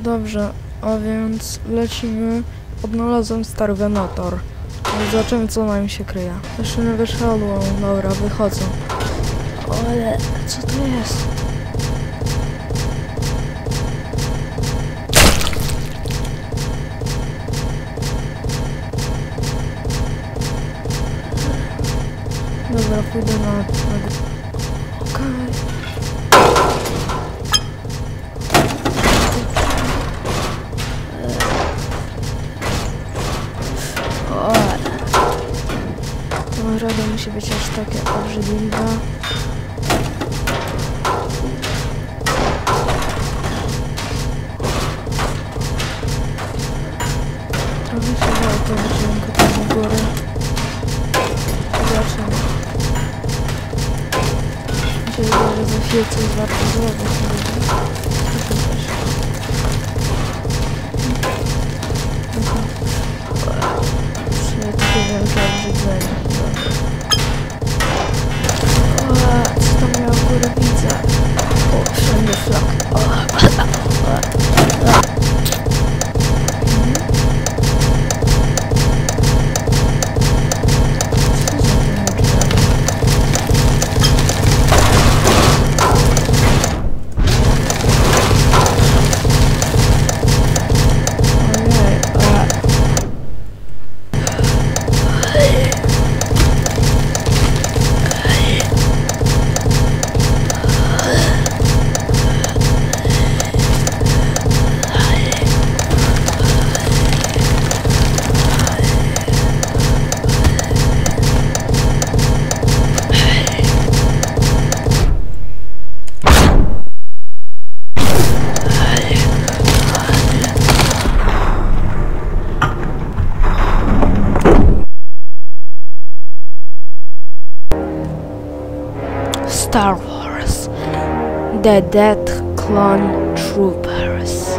Dobrze, a więc lecimy. Odnalazłem stary Venator. No, Zobaczymy co na nim się kryje. Jeszcze nie wyszedłem, dobra, wychodzę. Ale co to jest? Dobra, pójdę na... na... Okej. O. rada musi być aż. Trochę się bałem tego dźwięku tam u góry. Zobaczymy. Wydaje, że za chwilę coś warto zrobić. Takie wielkie obrzydzenie. 这个壁我好深的色 Star Wars The Death Clone Troopers.